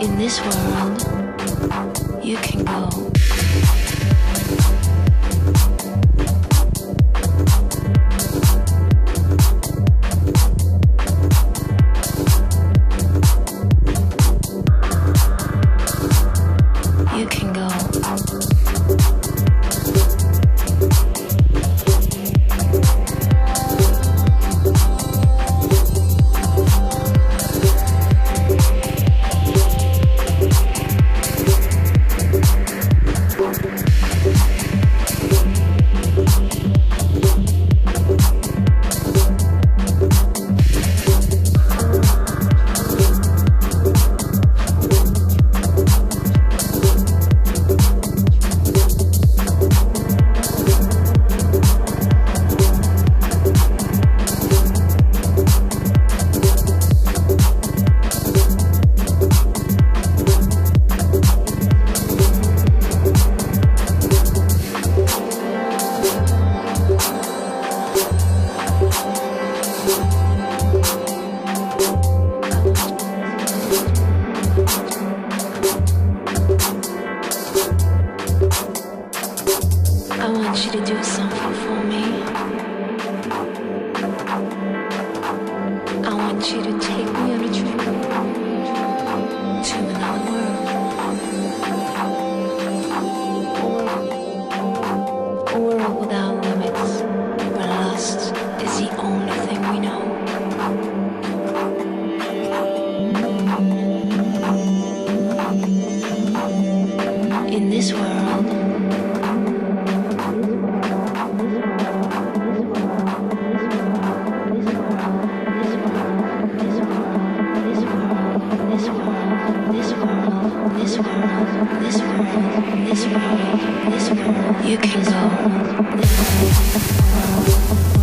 In this world, you can go. Want you to do something for me. I want you to take me on a trip to another world. A world without limits, where lust is the only thing we know. In this world, this world, this world, you can go.